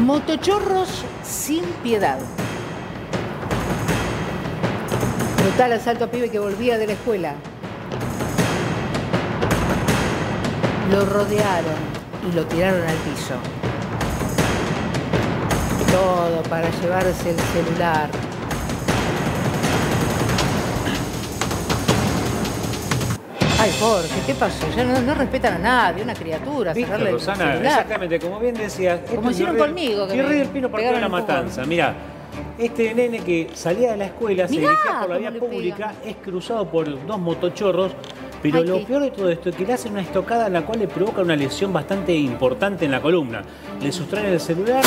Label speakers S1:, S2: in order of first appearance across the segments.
S1: Motochorros sin piedad. Brutal asalto a pibe que volvía de la escuela. Lo rodearon y lo tiraron al piso. Todo para llevarse el celular. Ay, Jorge, ¿qué pasó? Ya no, no respetan a nadie, una criatura,
S2: Viste,
S1: cerrarle
S2: Rosana, exactamente, como bien decías. esto
S1: Como hicieron conmigo, que
S2: del Pino partió la matanza. Mira, este nene que salía de la escuela, se dirigía por la vía pública, es cruzado por dos motochorros, pero
S1: Ay,
S2: lo
S1: qué-
S2: peor de todo esto es que le hacen una estocada en la cual le provoca una lesión bastante importante en la columna. Le sustraen el celular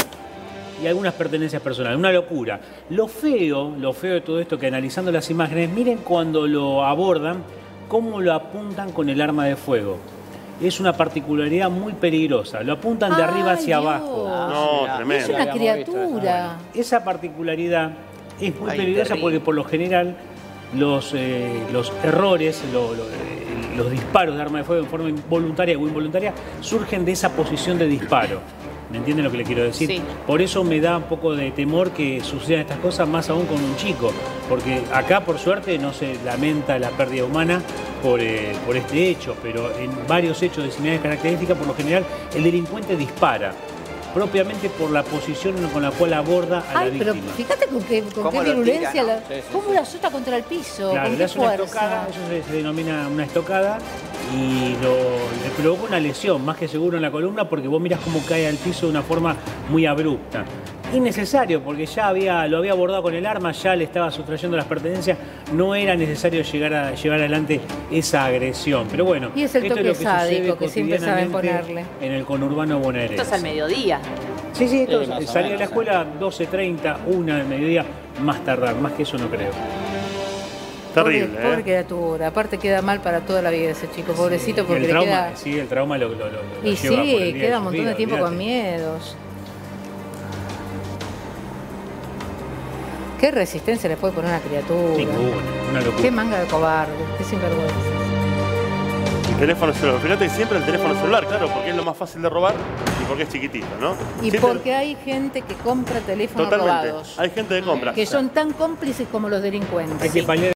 S2: y algunas pertenencias personales. Una locura. Lo feo, lo feo de todo esto que analizando las imágenes, miren cuando lo abordan, cómo lo apuntan con el arma de fuego. Es una particularidad muy peligrosa. Lo apuntan de arriba hacia
S1: Dios.
S2: abajo.
S3: No,
S1: Es
S3: tremendo.
S1: una
S2: habíamos visto,
S1: criatura.
S2: Esa particularidad es muy
S4: Ay,
S2: peligrosa
S4: terrible.
S2: porque por lo general los, eh, los errores, lo- lo- eh, los disparos de arma de fuego en forma involuntaria o involuntaria surgen de esa posición de disparo. ¿Me entienden lo que le quiero decir?
S4: Sí.
S2: Por eso me da un poco de temor que sucedan estas cosas más aún con un chico, porque acá por suerte no se lamenta la pérdida humana por, eh, por este hecho, pero en varios hechos de similares características, por lo general el delincuente dispara, propiamente por la posición con la cual aborda a
S1: Ay,
S2: la
S1: pero
S2: víctima.
S1: fíjate con qué, con
S4: Cómo
S1: qué
S4: tira,
S1: virulencia,
S4: ¿no?
S1: la-
S4: Sí, sí,
S1: cómo
S4: sí.
S1: la azota contra el piso,
S2: Claro,
S1: con
S2: le
S1: qué
S2: una estocada, eso se, se denomina una estocada, y lo, le provoca una lesión, más que seguro en la columna, porque vos mirás cómo cae al piso de una forma muy abrupta. Innecesario, porque ya había, lo había abordado con el arma, ya le estaba sustrayendo las pertenencias, no era necesario llegar a llevar adelante esa agresión. Pero bueno,
S1: Y es el
S2: esto
S1: toque
S2: lo que
S1: sádico que siempre saben ponerle.
S2: En el conurbano bonaerense.
S4: Esto es al mediodía.
S2: Sí, sí, esto
S3: Sí,
S2: salí de la escuela 12.30, una del mediodía, más tardar, más que eso no creo.
S3: Terrible,
S1: Pobre, pobre
S3: ¿eh?
S1: criatura. Aparte queda mal para toda la vida ese chico, pobrecito,
S2: Y
S1: porque
S2: el
S1: le
S2: trauma,
S1: queda...
S2: sí, el trauma lo, lo, lo- lo
S1: Y
S2: lleva por el
S1: sí,
S2: día
S1: queda un montón de tiempo con
S2: olvídate.
S1: miedos. ¿Qué resistencia le puede poner a una criatura?
S2: Ninguna, una locura.
S1: Qué manga de cobarde, qué sinvergüenza.
S3: El teléfono celular. Fíjate que siempre el teléfono celular, claro, porque es lo más fácil de robar y porque es chiquitito, ¿no?
S1: Y
S3: Siempre-
S1: porque hay gente que compra teléfonos
S3: Totalmente.
S1: robados,
S3: Hay gente que compra.
S1: que son tan cómplices como los delincuentes.
S2: Hay que paliar